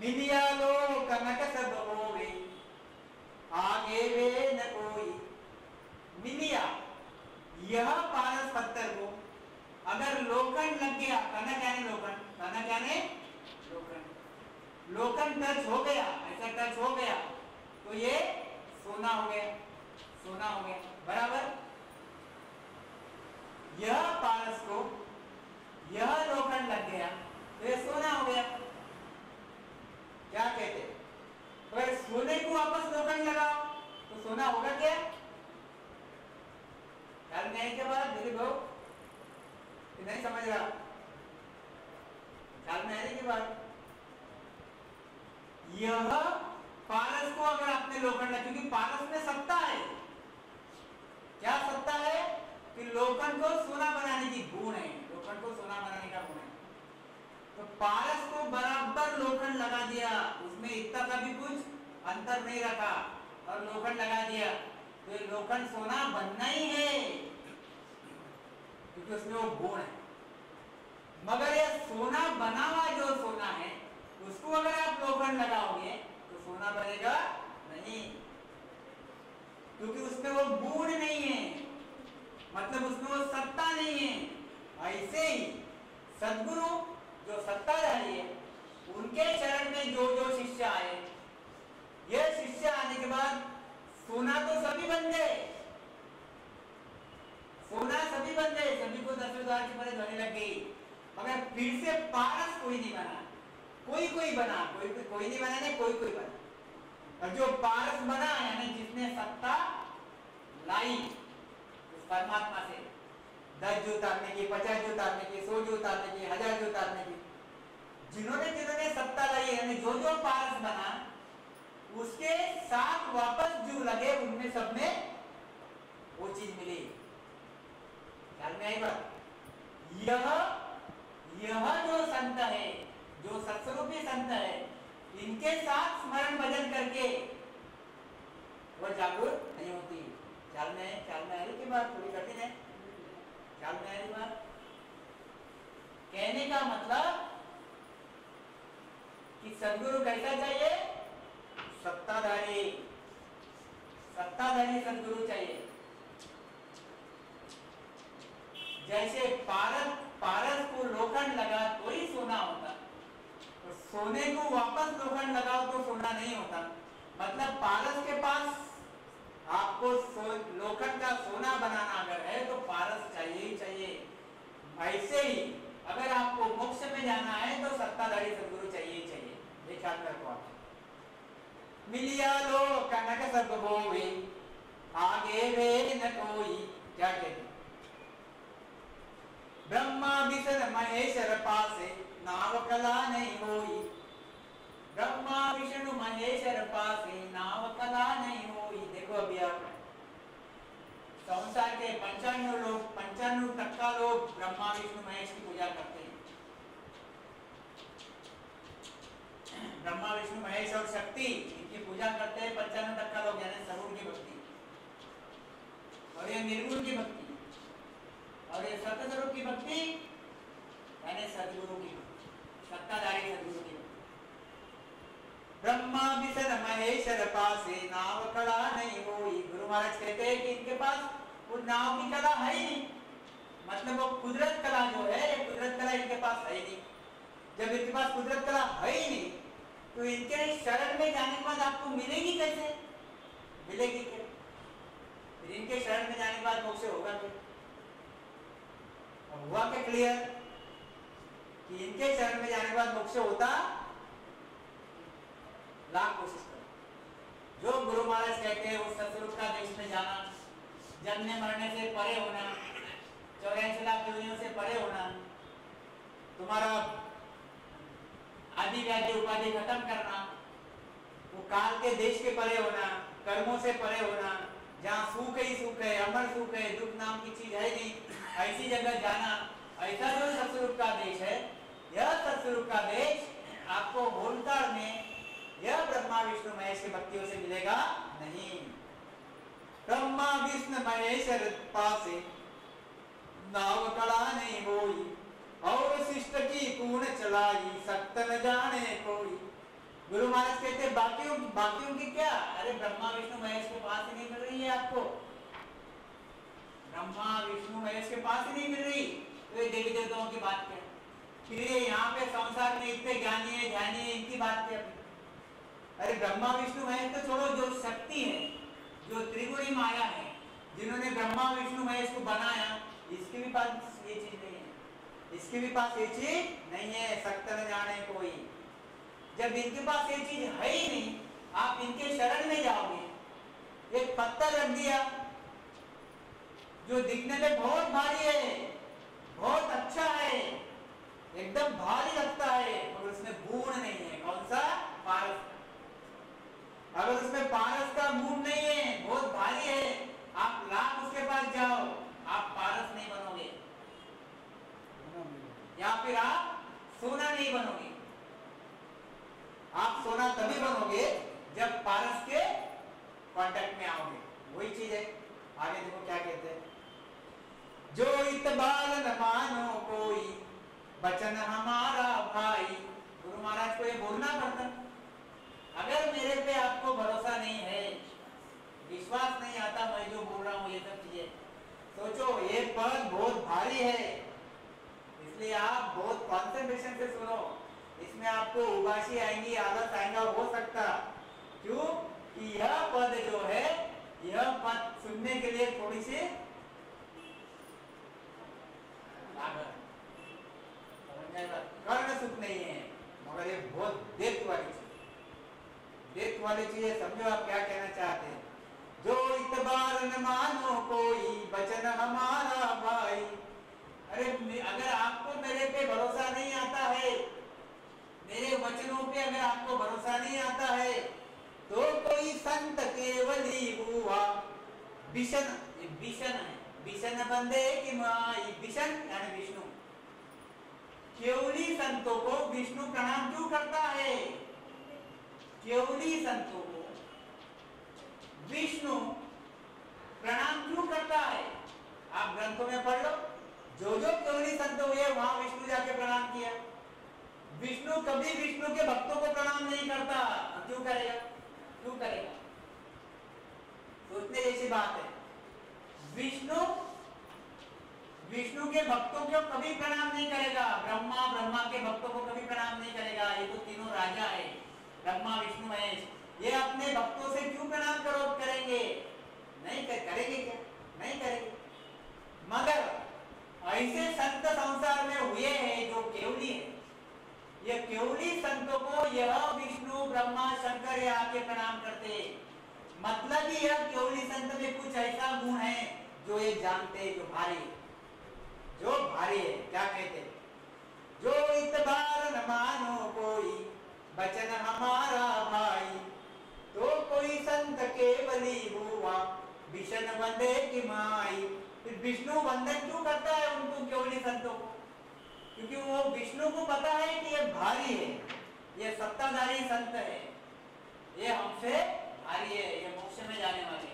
Speaker 1: मिलिया लो कनक सब होवे, आगे वे न कोई। मिलिया, यह पारस पत्थर को, अगर लोखंड लग गया, कनक यानी लोखंड कनक यानी लोखंड लोखंड टच हो गया ऐसा टच हो गया तो ये सोना हो गया सोना हो गया बराबर यह पारस को यह लोखंड लग गया तो ये सोना हो गया क्या कहते तो अगर सोने को वापस लोखंड लगाओ तो सोना होगा क्या ख्याल में के बाद दिलीप भाऊ नहीं समझ रहा ख्याल में आने के बाद यह पारस को अगर आपने लोखंड क्योंकि पारस में सत्ता है क्या सत्ता है कि लोखंड को सोना बनाने की गुण है लोखंड को सोना बनाने का गुण है तो पारस को बराबर लोखंड लगा दिया उसमें इतना सा भी कुछ अंतर नहीं रखा और लोखंड लगा दिया तो ये लोखंड सोना बनना ही है। क्योंकि उसमें वो गुण है। मगर ये सोना बना हुआ जो सोना है, उसको अगर आप लोखंड लगाओगे तो सोना बनेगा नहीं। क्योंकि उसमें वो गुण नहीं है। मतलब उसमें वो सत्ता नहीं है। ऐसे ही सदगुरु, जो सत्ताधारी है उनके चरण में जो जो शिष्य आए ये शिष्य आने के बाद सोना तो सभी बन गए सोना सभी गए सभी को दस हज़ार की मदद होने लग। गई मगर फिर से पारस कोई नहीं बना। कोई कोई बना कोई कोई नहीं बना, नहीं, कोई कोई बना। और जो पारस बना, यानी जिसने सत्ता लाई, उस परमात्मा से। दस जो उतारने की, पचास जो उतारने की, सौ जो उतारने की, हज़ार जो उतारने की। जिन्होंने जिन्होंने सत्ता लाई, यानी जो जो पारस बना उसके साथ वापस जो लगे उनमें सब में, वो चीज़ मिली। ख्याल में आई बात? यह यह जो संत है, जो सत्स्वरूपी संत है, इनके साथ स्मरण भजन करके वह जागरूक नहीं होती। ख्याल में ख्याल में आई की बात? थोड़ी कठिन है ख्याल में आई बात? कहने का मतलब कि सदगुरु कैसा चाहिए? सत्ताधारी सत्ताधारी सदगुरु चाहिए। जैसे पारस पारस को लोखंड लगा तो ही सोना होता। तो सोने को वापस लोखंड लगाओ तो सोना नहीं होता। मतलब पारस के पास आपको लोखंड का सोना बनाना अगर है तो पारस चाहिए ही चाहिए। ऐसे ही अगर आपको मोक्ष में जाना है तो सत्ताधारी सदगुरु चाहिए ही चाहिए। ये ख्याल रखो आप। मिलिया लो कनक सब बोवे आगे वे न कोई क्या कहते ब्रह्मा विष्णु महेश्वर पासे नाव कला नहीं होई ब्रह्मा विष्णु महेश्वर पासे नाव कला नहीं होई देखो अभी आप संसार के पंचानवे लोग पंचानवे टक्का लोग ब्रह्मा विष्णु महेश की पूजा करते हैं ब्रह्मा, विष्णु, महेश और शक्ति इनकी पूजा करते हैं पंचानवे टक्का लोग यानी सगुण की भक्ति। और ये निर्गुण की भक्ति। और ये सतस्वरूप की भक्ति यानी सदगुरु की सत्ताधारी सदगुरु की ब्रह्मा, विष्णु महेश्वर पासे नाव, कला नहीं हुई। गुरु महाराज कहते हैं कि इनके पास वो नाव की कला है ही मतलब वो कुदरत कला जो है, कुदरत कला इनके पास है ही नहीं। जब इनके पास कुदरत कला है ही नहीं तो इनके शरण में जाने के बाद आपको मिलेगी कैसे? मिलेगी क्या? फिर इनके शरण में जाने के बाद मोक्ष होगा क्या? हुआ क्या क्लियर कि इनके शरण में जाने के बाद मोक्ष होता लाख कोशिश करो। जो गुरु महाराज कहते हैं उस सतरूप का देश में जाना जन्मने मरने से परे होना, चौरासी लाख योनियों से परे होना, तुम्हारा आदि व्याधि उपाधि खत्म करना, वो काल के देश के परे होना, कर्मों से परे होना, जहाँ सुख ही सुख है, अमर सुख है, दुख नाम की चीज़ है नहीं, ऐसी जगह जाना, ऐसा जो सतस्वरूप का देश है, यह सतस्वरूप का देश आपको होलताड़ में, यह ब्रह्मा, विष्णु, महेश की भक्तियों से मिलेगा नहीं। ब्रह्मा, विष्णु महेश्वर पासे, नाव कड़ा नहीं होई। और शिष्ट की कूण चलाई सक्त न जाने कोई। गुरु महाराज कहते, बाकियों बाकियों की क्या? अरे ब्रह्मा, विष्णु, महेश के पास ही नहीं मिल रही है आपको। ब्रह्मा, विष्णु, महेश के पास ही नहीं मिल रही। तो ये देवी देवताओं की बात क्या? फिर ये यहाँ पे संसार में इतने ज्ञानी है, ध्यानी है, इनकी बात क्या अरे ब्रह्मा, विष्णु, महेश तो छोड़ो, जो शक्ति है, जो त्रिगुणी माया है, जिन्होंने ब्रह्मा, विष्णु, महेश को बनाया, इसके भी है इसके भी पास ये चीज़ नहीं है, सख्त न जाने कोई। जब इनके पास ये चीज़ है ही नहीं, आप इनके शरण में जाओगे। एक पत्थर रख दिया। जो दिखने में बहुत भारी है, बहुत अच्छा है, एकदम भारी लगता है और उसमें गुण नहीं है, कौन सा पारस अगर उसमें पारस का गुण नहीं है बहुत भारी है आप लाख उसके पास जाओ आप पारस नहीं बनोगे या फिर आप सोना नहीं बनोगे आप सोना तभी बनोगे जब पारस के कांटेक्ट में आओगे वही चीज़ है आगे देखो क्या कहते हैं जो इतबार न मानो कोई बचन हमारा भाई गुरु महाराज को ये बोलना पड़ता अगर मेरे पे आपको भरोसा नहीं है विश्वास नहीं आता मैं जो बोल रहा हूँ ये सब चीज़ें सोचो ये पद बहुत भारी है इसलिए आप बहुत कॉन्सेंट्रेशन से सुनो इसमें आपको उबासी आएँगी आलस आएगा हो सकता क्यों कि यह पद जो है यह पद सुनने के लिए थोड़ी सी कर्ण सुख नहीं है मगर ये बहुत डेथ वाली चीज़ डेथ वाली चीज़ है समझो आप क्या कहना चाहते हैं जो इतबार न मानो कोई बचन हमारा भाई अरे अगर आपको मेरे पे भरोसा नहीं आता है मेरे वचनों पे अगर आपको भरोसा नहीं आता है तो कोई संत केवली हुआ विषण विषण है विषण बंदे कि विषण यानी विष्णु केवली संतों को विष्णु प्रणाम क्यों करता है? केवली संतों को विष्णु प्रणाम क्यों करता है? आप ग्रंथों में पढ़ लो। जो जो केवली संत हुए, वहाँ विष्णु जाके प्रणाम किया। विष्णु कभी विष्णु के भक्तों को प्रणाम नहीं करता। क्यों करेगा? क्यों करेगा? सोचने जैसी बात है। विष्णु विष्णु के भक्तों को कभी प्रणाम नहीं करेगा। ब्रह्मा ब्रह्मा के भक्तों को कभी प्रणाम नहीं करेगा। ये तो तीनों राजा है। ब्रह्मा विष्णु महेश। ये अपने भक्तों से क्यों प्रणाम करो करेंगे? नहीं कर, करेंगे क्या? नहीं करेंगे। मगर ऐसे संत संसार में हुए हैं जो केवली है। ये ब्रह्मा शंकर आके प्रणाम करते मतलब यह केवली संत में कुछ ऐसा गुण है जो ये जानते जो भारी जो भारी है, क्या कहते हैं? जो इतबार न मानो कोई, बचन हमारा भाई तो कोई संत केवली हुआ विष्णु वंदे की माई। फिर विष्णु वंदन क्यों करता है उनको केवली संतों? को क्योंकि वो विष्णु को पता है कि ये भारी है, ये सत्ताधारी संत है। ये हमसे भारी है, ये मोक्ष में जाने वाले